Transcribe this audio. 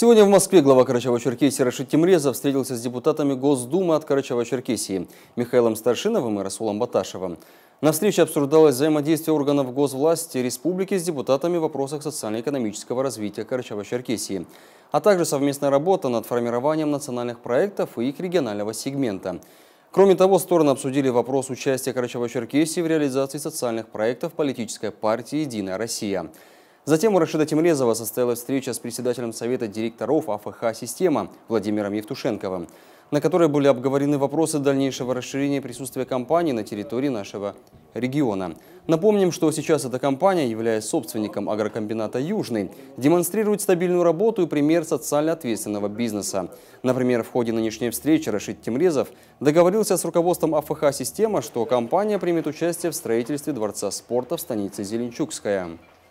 Сегодня в Москве глава Карачаева-Черкесии Рашид Тимрезов встретился с депутатами Госдумы от Карачаева-Черкесии Михаилом Старшиновым и Расулом Баташевым. На встрече обсуждалось взаимодействие органов госвласти республики с депутатами в вопросах социально-экономического развития Карачаева-Черкесии, а также совместная работа над формированием национальных проектов и их регионального сегмента. Кроме того, стороны обсудили вопрос участия Карачаева-Черкесии в реализации социальных проектов политической партии «Единая Россия». Затем у Рашида Тимрезова состоялась встреча с председателем Совета директоров АФХ «Система» Владимиром Евтушенковым, на которой были обговорены вопросы дальнейшего расширения присутствия компании на территории нашего региона. Напомним, что сейчас эта компания, являясь собственником агрокомбината «Южный», демонстрирует стабильную работу и пример социально ответственного бизнеса. Например, в ходе нынешней встречи Рашид Тимрезов договорился с руководством АФХ «Система», что компания примет участие в строительстве Дворца спорта в станице Зеленчукская.